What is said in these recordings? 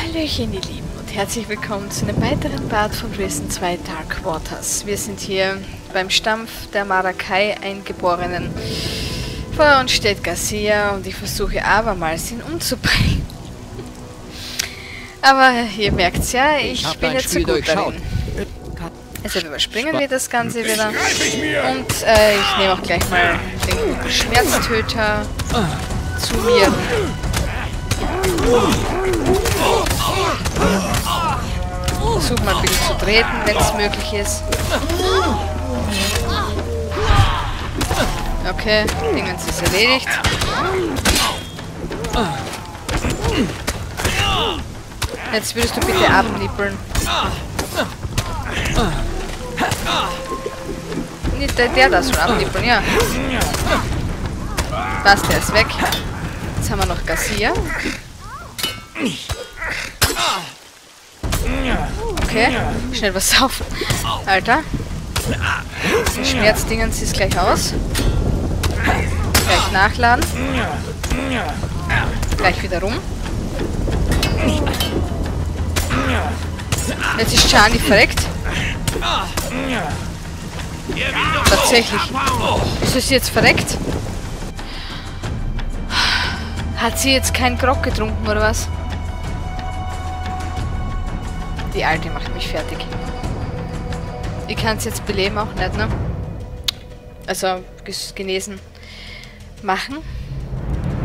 Hallöchen, ihr Lieben, und herzlich willkommen zu einem weiteren Part von Risen 2 Dark Waters. Wir sind hier beim Stampf der Marakai Eingeborenen. Vor uns steht Garcia und ich versuche abermals ihn umzubringen. Aber ihr merkt's ja, ich, Ich bin jetzt so gut darin. Deshalb überspringen wir das Ganze wieder. Und äh, ich nehme auch gleich mal den Schmerztöter zu mir. Versuch mal ein bisschen zu treten, wenn es möglich ist. Okay, Dingens ist erledigt. Jetzt würdest du bitte abnippeln. Nicht der, der das schon abnippeln, ja. Passt, der ist weg. Jetzt haben wir noch Garcia. Okay, schnell was saufen. Alter. Die Schmerzdingens ist gleich aus. Gleich nachladen. Gleich wieder rum. Jetzt ist Charlie verreckt. Tatsächlich. Ist sie jetzt verreckt? Hat sie jetzt keinen Grog getrunken oder was? Die Alte macht mich fertig. Ich kann es jetzt beleben auch nicht, ne? Also genesen machen.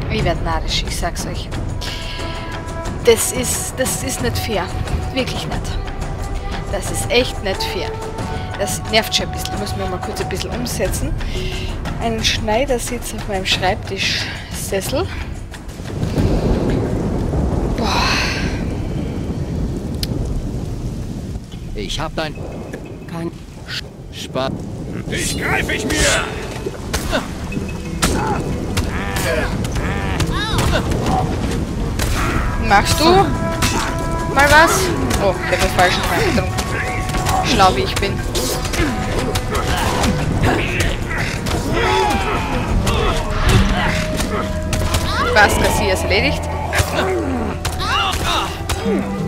Ich werde narrisch, ich sag's euch. Das ist, das ist nicht fair. Wirklich nicht. Das ist echt nicht fair. Das nervt schon ein bisschen. Ich muss mir mal kurz ein bisschen umsetzen. Einen Schneidersitz auf meinem Schreibtischsessel. Ich hab dein... Kein... Spaß. Ich greife ich mir! Machst du mal was? Oh, ich habe den falschen Wein getrunken. Schlau wie ich bin. Was, ist erledigt? So.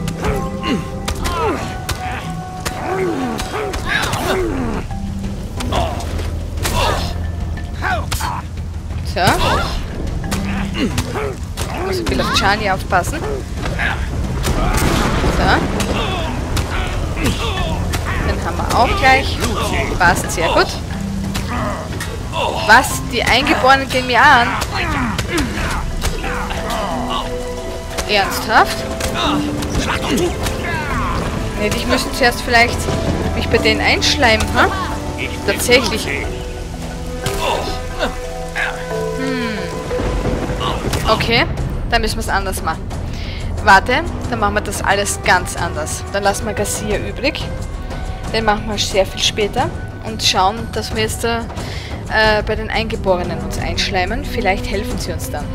Charlie aufpassen. So. Den haben wir auch gleich. Passt sehr gut. Was? Die Eingeborenen gehen mir an? Ernsthaft? Nee, ich müssen zuerst vielleicht mich bei denen einschleimen, ha? Tatsächlich. Okay, dann müssen wir es anders machen. Warte, dann machen wir das alles ganz anders. Dann lassen wir Garcia übrig. Den machen wir sehr viel später. Und schauen, dass wir jetzt da, äh, bei den Eingeborenen uns einschleimen. Vielleicht helfen sie uns dann.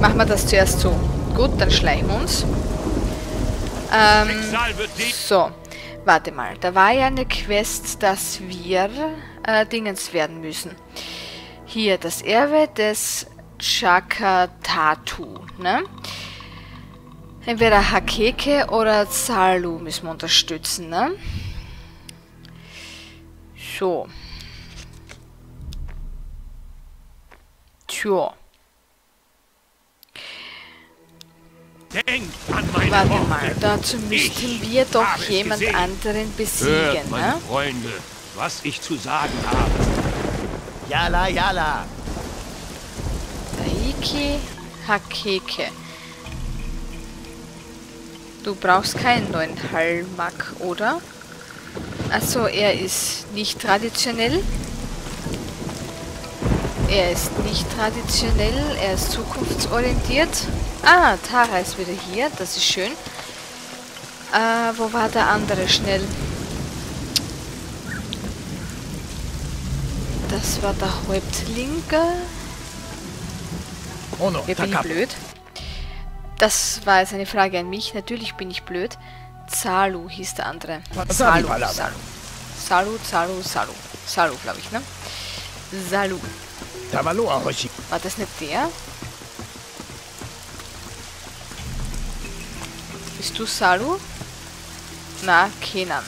Machen wir das zuerst so. Gut, dann schleichen wir uns. Ähm, so, warte mal. Da war ja eine Quest, dass wir äh, Dingens werden müssen. Hier, das Erbe des Chakatatu, ne? Entweder Hakeke oder Zalu müssen wir unterstützen, ne? So. Tja. Warte mal, dazu müssten wir doch jemand anderen Hört, besiegen, meine ne? Freunde, was ich zu sagen habe. Yala, yala. Taiki Hakeke. Du brauchst keinen neuen Hallmack, oder? Achso, er ist nicht traditionell. Er ist nicht traditionell, er ist zukunftsorientiert. Ah, Tara ist wieder hier, das ist schön. Äh, wo war der andere schnell? Das war der Häuptling. Ono, Ja, bin ich blöd? Das war jetzt eine Frage an mich. Natürlich bin ich blöd. Zalu hieß der andere. War die Salu, Palaver? Salu. Salu, Salu, Salu. Salu, glaube ich, ne? Salu. Hoshi. War das nicht der? Bist du Salu? Na, Kenan.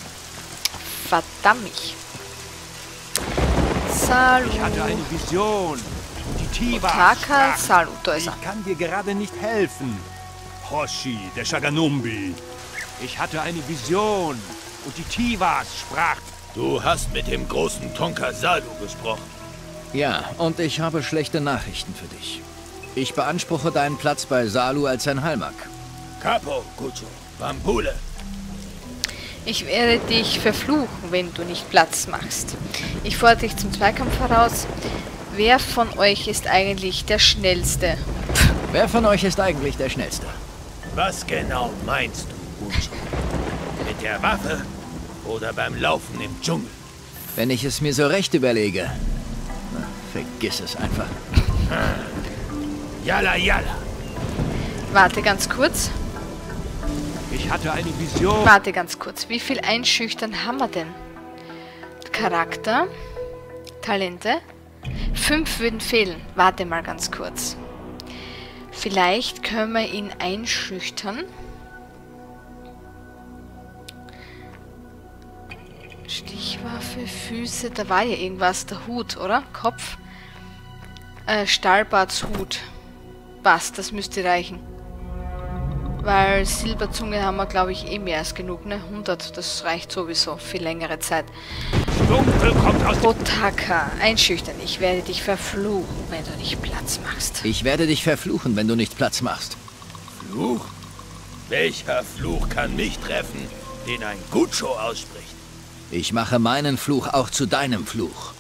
Verdammt. Salu. Ich hatte eine Vision. Die Taka, sprachen. Salu. Da ist Ich er. kann dir gerade nicht helfen. Hoshi, der Shaganumbi. Ich hatte eine Vision. Und die Tivas sprachen. Du hast mit dem großen Tonka Salu gesprochen. Ja, und ich habe schlechte Nachrichten für dich. Ich beanspruche deinen Platz bei Salu als sein Halmak. Capo, Kucho, Bambule. Ich werde dich verfluchen, wenn du nicht Platz machst. Ich fordere dich zum Zweikampf heraus. Wer von euch ist eigentlich der Schnellste? Wer von euch ist eigentlich der Schnellste? Was genau meinst du, Kucho? Mit der Waffe oder beim Laufen im Dschungel? Wenn ich es mir so recht überlege. Na, vergiss es einfach. Yalla, yalla. Warte ganz kurz. Ich hatte eine Vision. Warte ganz kurz. Wie viel Einschüchtern haben wir denn? Charakter, Talente. Fünf würden fehlen. Warte mal ganz kurz. Vielleicht können wir ihn einschüchtern. Stichwaffe, Füße, da war ja irgendwas. Der Hut, oder? Kopf. Äh, Stahlbartshut. Passt, das müsste reichen. Weil Silberzunge haben wir, glaube ich, eh mehr als genug, ne? 100, das reicht sowieso für längere Zeit. Dunkel kommt aus dem... Otaka, einschüchtern. Ich werde dich verfluchen, wenn du nicht Platz machst. Ich werde dich verfluchen, wenn du nicht Platz machst. Fluch? Welcher Fluch kann mich treffen, den ein Gucho ausspricht? Ich mache meinen Fluch auch zu deinem Fluch.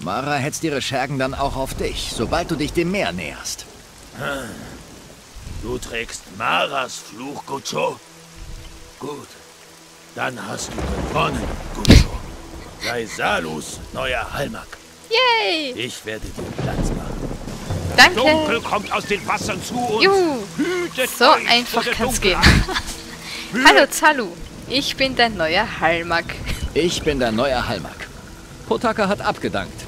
Mara hetzt ihre Schergen dann auch auf dich, sobald du dich dem Meer näherst. Du trägst Maras Fluch, Gucho? Gut. Dann hast du gewonnen, Gucho. Sei Salus neuer Halmak. Yay! Ich werde dir Platz machen. Danke! Dunkel kommt aus den Wassern zu uns. Juhu! Hütet So euch einfach kann's gehen. Hallo Zalu, ich bin dein neuer Halmak. Ich bin dein neuer Halmak. Potaka hat abgedankt.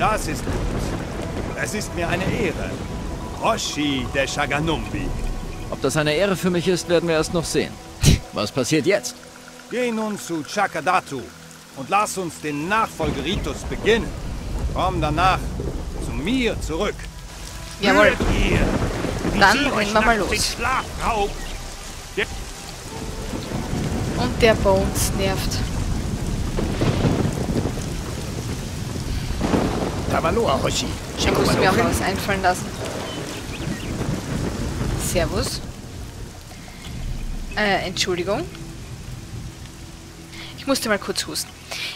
Das ist gut. Es ist mir eine Ehre. Hoshi, der Shaganumbi. Ob das eine Ehre für mich ist, werden wir erst noch sehen. Was passiert jetzt? Geh nun zu Chakadatu und lass uns den Nachfolgeritus beginnen. Komm danach zu mir zurück. Jawohl. Dann rennen wir mal los. Und der Bones nervt. Ich muss mir auch was einfallen lassen. Servus. Äh, Entschuldigung. Ich musste mal kurz husten.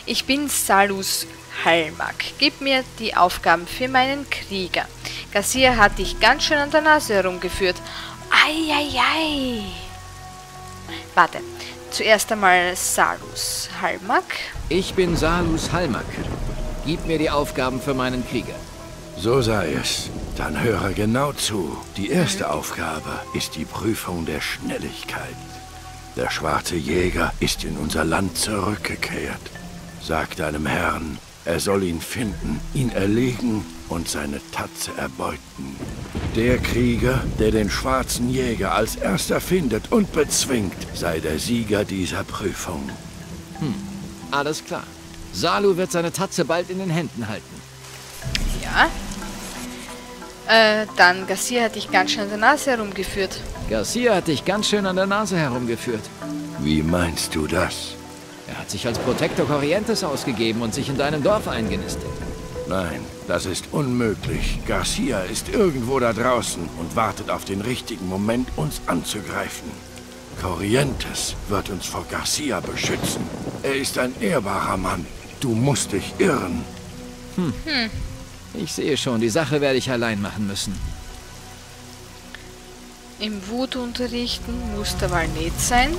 Ich bin Salus Halmak. Gib mir die Aufgaben für meinen Krieger. Garcia hat dich ganz schön an der Nase herumgeführt. Eieiei. Warte. Zuerst einmal Salus Halmak. Ich bin Salus Halmak. Gib mir die Aufgaben für meinen Krieger. So sei es. Dann höre genau zu. Die erste Aufgabe ist die Prüfung der Schnelligkeit. Der schwarze Jäger ist in unser Land zurückgekehrt. Sag deinem Herrn, er soll ihn finden, ihn erlegen und seine Tatze erbeuten. Der Krieger, der den schwarzen Jäger als erster findet und bezwingt, sei der Sieger dieser Prüfung. Alles klar. Salu wird seine Tatze bald in den Händen halten. Ja. Äh, dann Garcia hat dich ganz schön an der Nase herumgeführt. Garcia hat dich ganz schön an der Nase herumgeführt. Wie meinst du das? Er hat sich als Protector Corrientes ausgegeben und sich in deinem Dorf eingenistet. Nein, das ist unmöglich. Garcia ist irgendwo da draußen und wartet auf den richtigen Moment, uns anzugreifen. Corrientes wird uns vor Garcia beschützen. Er ist ein ehrbarer Mann. Du musst dich irren. Ich sehe schon, die Sache werde ich allein machen müssen. Im Wut unterrichten muss der Wahl nicht sein.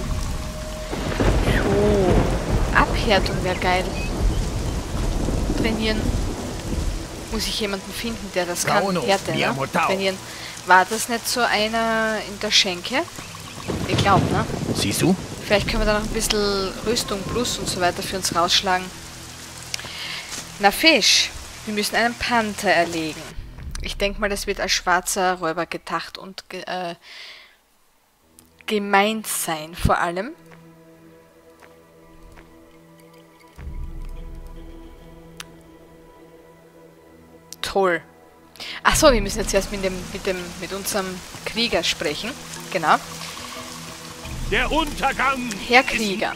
Oh, Abhärtung wäre geil. Trainieren. Muss ich jemanden finden, der das kann. Härte, ne? Trainieren. War das nicht so einer in der Schenke? Ich glaube, ne? Siehst du? Vielleicht können wir da noch ein bisschen Rüstung plus und so weiter für uns rausschlagen. Na Fisch, wir müssen einen Panther erlegen. Ich denke mal, das wird als schwarzer Räuber gedacht und ge äh, gemeint sein, vor allem. Toll. Achso, wir müssen jetzt erst mit dem, mit dem, mit unserem Krieger sprechen. Genau. Der Untergang! Herr Krieger.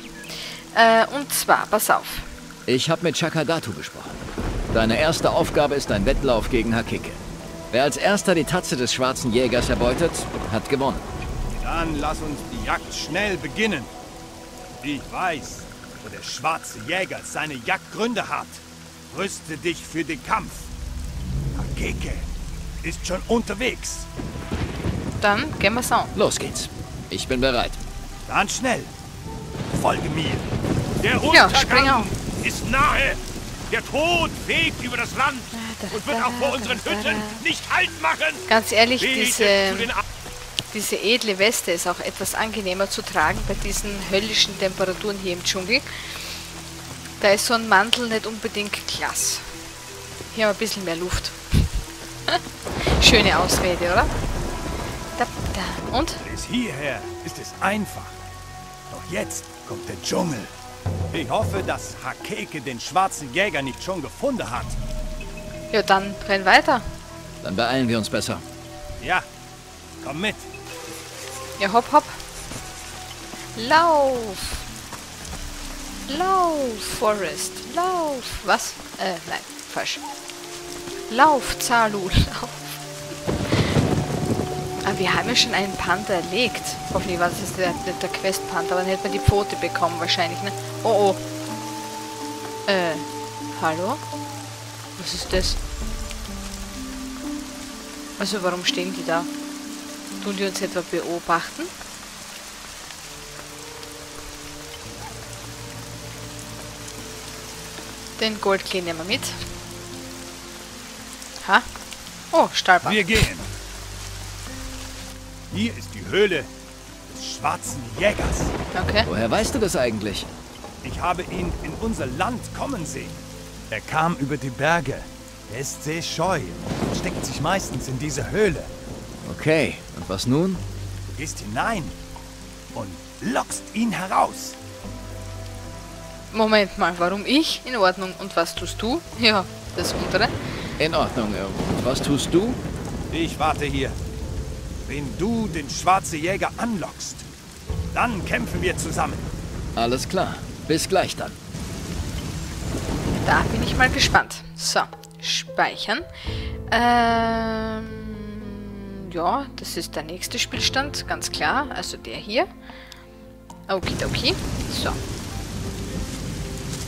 Äh, und zwar, pass auf. Ich habe mit Chakadatu gesprochen. Deine erste Aufgabe ist ein Wettlauf gegen Hakike. Wer als erster die Tatze des schwarzen Jägers erbeutet, hat gewonnen. Dann lass uns die Jagd schnell beginnen. Ich weiß, wo der schwarze Jäger seine Jagdgründe hat. Rüste dich für den Kampf. Hakeke ist schon unterwegs. Dann gehen wir's an. Los geht's. Ich bin bereit. Dann schnell. Folge mir. Der Ja, spring Untergang auf. ist nahe! Der Tod fegt über das Land und wird auch vor unseren Hütten nicht Halt machen! Ganz ehrlich, diese, diese edle Weste ist auch etwas angenehmer zu tragen bei diesen höllischen Temperaturen hier im Dschungel. Da ist so ein Mantel nicht unbedingt klasse. Hier haben wir ein bisschen mehr Luft. Schöne Ausrede, oder? Da, da. Und? Bis hierher ist es einfach. Doch jetzt kommt der Dschungel. Ich hoffe, dass Hakeke den schwarzen Jäger nicht schon gefunden hat. Ja, dann renn weiter. Dann beeilen wir uns besser. Ja, komm mit. Ja, hopp, hopp. Lauf. Lauf, Forest. Lauf. Was? Äh, nein, falsch. Lauf, Zalu, lauf. Ah, wir haben ja schon einen Panther erlegt. Hoffentlich war das der, der, der Quest-Panther, aber dann hätte man die Pfote bekommen wahrscheinlich, ne? Oh, oh. Äh, hallo? Was ist das? Also, warum stehen die da? Tun die uns etwa beobachten? Den Goldklee nehmen wir mit. Ha? Oh, Stahlbahn. Wir gehen. Hier ist die Höhle des schwarzen Jägers. Okay. Woher weißt du das eigentlich? Ich habe ihn in unser Land kommen sehen. Er kam über die Berge. Er ist sehr scheu und steckt sich meistens in diese Höhle. Okay, und was nun? Du gehst hinein und lockst ihn heraus. Moment mal, warum ich? In Ordnung. Und was tust du? Ja, das untere. In Ordnung. Und was tust du? Ich warte hier. Wenn du den schwarzen Jäger anlockst, dann kämpfen wir zusammen. Alles klar. Bis gleich dann. Da bin ich mal gespannt. So, speichern. Ähm, ja, das ist der nächste Spielstand, ganz klar. Also der hier. Okidoki. So.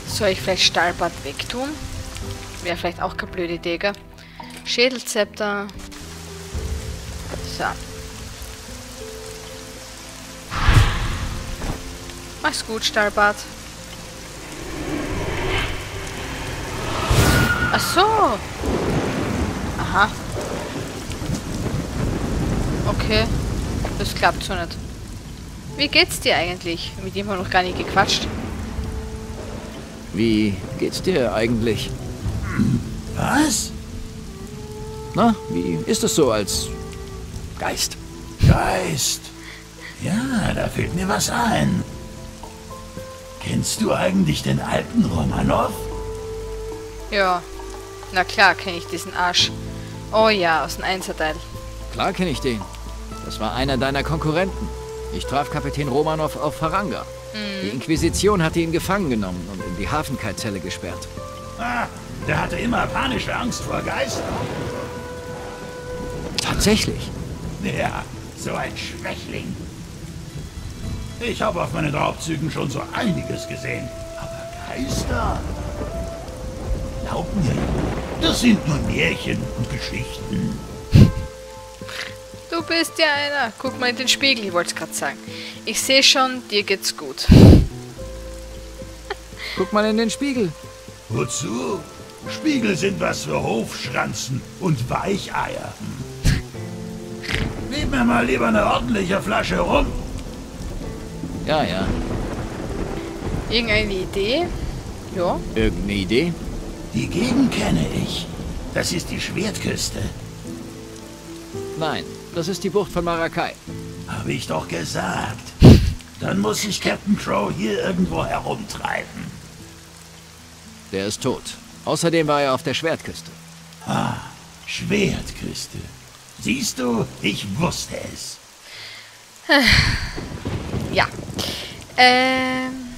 Soll ich vielleicht Stahlbad wegtun? Wäre vielleicht auch keine blöde Idee, gell? Schädelzepter. So. Mach's gut, Stahlbad. Ach so. Aha. Okay. Das klappt so nicht. Wie geht's dir eigentlich? Mit dem haben wir noch gar nicht gequatscht. Wie geht's dir eigentlich? Was? Na, wie ist es so als Geist? Geist. Ja, da fällt mir was ein. Kennst du eigentlich den alten Romanov? Ja. Na klar kenne ich diesen Arsch. Oh ja, aus dem Einserteil. Klar kenne ich den. Das war einer deiner Konkurrenten. Ich traf Kapitän Romanov auf Faranga. Die Inquisition hatte ihn gefangen genommen und in die Hafenkeizelle gesperrt. Ah, der hatte immer panische Angst vor Geistern. Tatsächlich. Ja, so ein Schwächling. Ich habe auf meinen Raubzügen schon so einiges gesehen. Aber Geister? Glaub mir, das sind nur Märchen und Geschichten. Du bist ja einer. Guck mal in den Spiegel, ich wollte es gerade sagen. Ich sehe schon, dir geht's gut. Guck mal in den Spiegel. Wozu? Spiegel sind was für Hofschranzen und Weicheier. Gib mir mal lieber eine ordentliche Flasche rum. Ja, ja. Irgendeine Idee? Ja. Irgendeine Idee? Die Gegend kenne ich. Das ist die Schwertküste. Nein, das ist die Bucht von Maracay. Habe ich doch gesagt. Dann muss sich Captain Crow hier irgendwo herumtreiben. Der ist tot. Außerdem war er auf der Schwertküste. Ah, Schwertküste. Siehst du, ich wusste es. Ähm.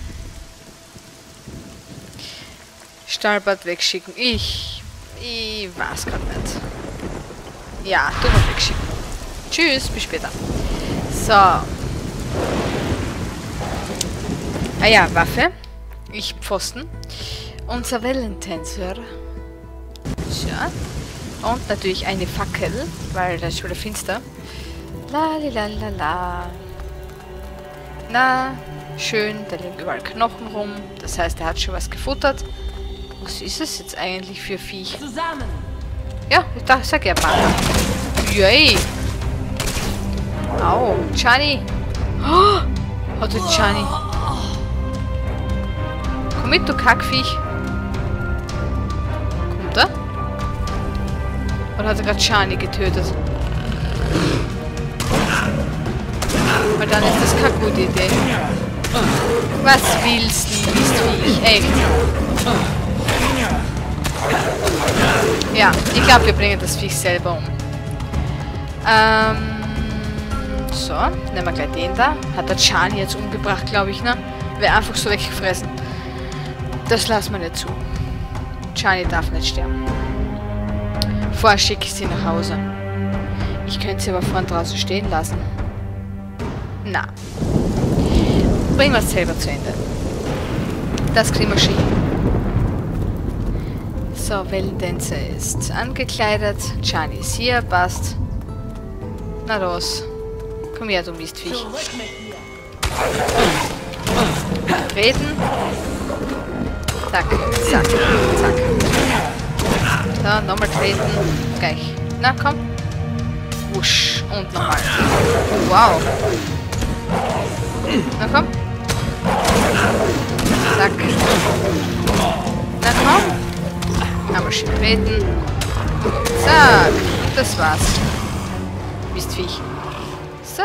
Stahlbad wegschicken. Ich. Ich weiß gerade nicht. Ja, du mal wegschicken. Tschüss, bis später. So. Ah ja, Waffe. Ich Pfosten. Unser Wellentänzer. Tja. Und natürlich eine Fackel, weil das ist wieder finster. La la la la. Na, schön, da liegen überall Knochen rum. Das heißt, er hat schon was gefuttert. Was ist es jetzt eigentlich für Viech? Zusammen! Ja, ich dachte, sag ja Panda. Yay! Au, Chani! Oh, hat er Chani. Komm mit, du Kackviech. Kommt er? Oder hat er gerade Chani getötet? Weil dann ist das keine gute Idee. Was willst du, Mistviech? Echt? Ja, ich glaube, wir bringen das Viech selber um. Ähm, so, nehmen wir gleich den da. Hat der Chani jetzt umgebracht, glaube ich, ne? Wäre einfach so weggefressen. Das lassen wir nicht zu. Chani darf nicht sterben. Vorher schicke ich sie nach Hause. Ich könnte sie aber vorn draußen stehen lassen. Na. Bringen wir es selber zu Ende. Das kriegen wir schon hin. So, Wellendänzer ist angekleidet. Chani ist hier, passt. Na los. Komm her, du Mistviech. Treten. Zack, zack, zack. So, nochmal treten. Gleich. Na, komm. Wusch. Und nochmal. Wow. Na, komm. Zack. Na, komm. Einmal schön treten. Zack. Das war's. Mistviech. So.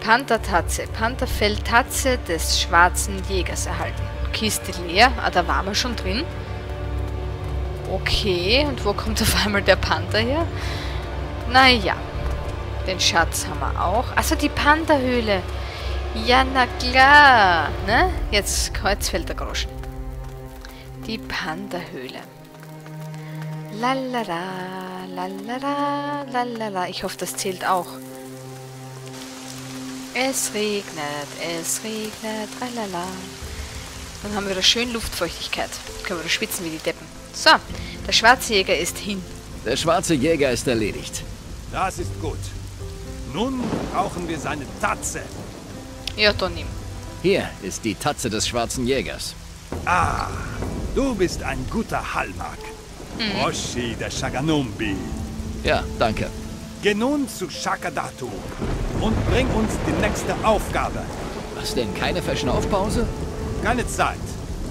Panthertatze. Pantherfelltatze des schwarzen Jägers erhalten. Kiste leer. Ah, da waren wir schon drin. Okay, und wo kommt auf einmal der Panther her? Naja. Den Schatz haben wir auch. Achso, die Pantherhöhle. Ja, na klar. Ne? Jetzt, jetzt fällt der Groschen. Die Pantherhöhle. Lalala, lalala, lalala. Ich hoffe, das zählt auch. Es regnet, es regnet, lalala. Dann haben wir da schön Luftfeuchtigkeit. Können wir da schwitzen wie die Deppen. So, der schwarze Jäger ist hin. Der schwarze Jäger ist erledigt. Das ist gut. Nun brauchen wir seine Tatze. Nimm. Hier ist die Tatze des schwarzen Jägers. Ah, du bist ein guter Hallmark. Roshi der Shaganumbi. Ja, danke. Geh nun zu Shakadatu und bring uns die nächste Aufgabe. Was denn, keine Verschnaufpause? Keine Zeit.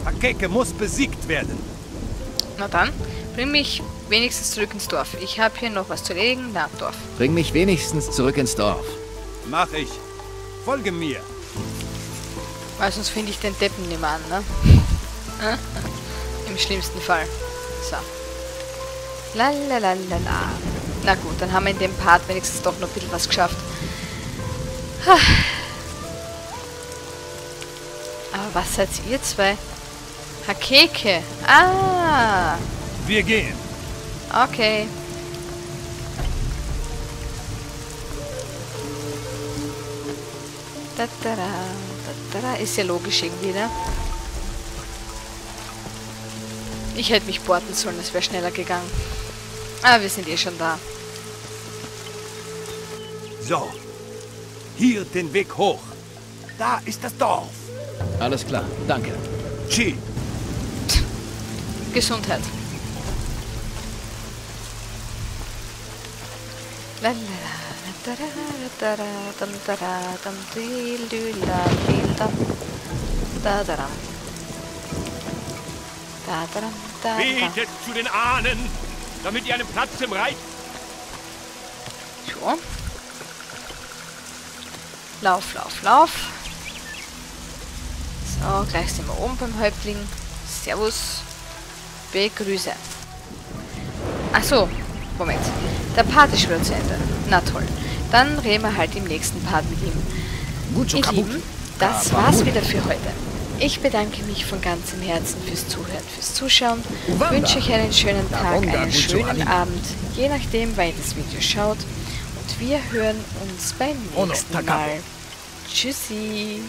Hakeke muss besiegt werden. Na dann, bring mich wenigstens zurück ins Dorf. Ich habe hier noch was zu legen. Na, Dorf. Bring mich wenigstens zurück ins Dorf. Mach ich. Folge mir. Weil sonst finde ich den Deppen nicht mehr an, ne? Im schlimmsten Fall. So. Lalalala. Na gut, dann haben wir in dem Part wenigstens doch noch ein bisschen was geschafft. Ha. Aber was seid ihr zwei? Hakeke. Ah. Wir gehen. Okay. Tatara, tatara. Ist ja logisch irgendwie, ne? Ich hätte mich porten sollen, es wäre schneller gegangen. Ah, wir sind eh schon da. So. Hier den Weg hoch. Da ist das Dorf. Alles klar, danke. Chi. Gesundheit. Lalala, Betet zu den Ahnen, damit ihr einen Platz im Reich... Klo. Lauf, lauf, lauf. So, gleich sind wir oben beim Häuptling. Servus. Begrüße. Achso, Moment. Der Part ist schon zu Ende. Na toll. Dann reden wir halt im nächsten Part mit ihm. Ihr. Lieben, das Aber war's wieder für heute. Ich bedanke mich von ganzem Herzen fürs Zuhören, fürs Zuschauen. Wünsche euch einen schönen Tag, einen schönen. Abend, je nachdem, wann ihr das Video schaut. Und wir hören uns beim Ono, nächsten. Mal. Tschüssi.